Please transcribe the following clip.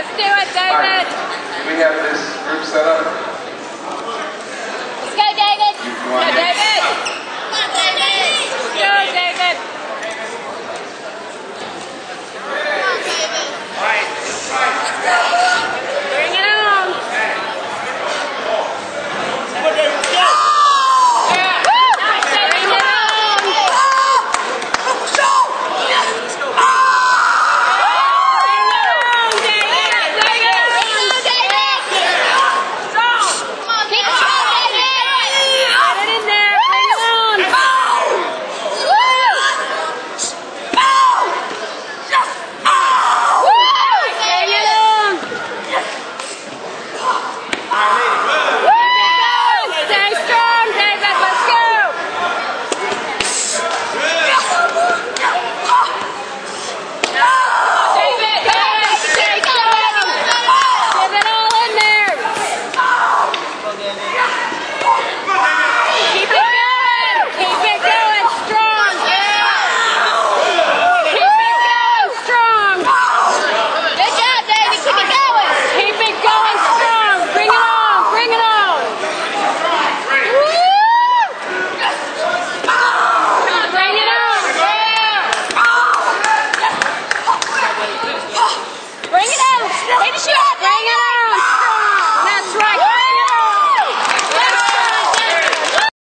Let's do it, David. Right. We have this group set up. Get your bring it on.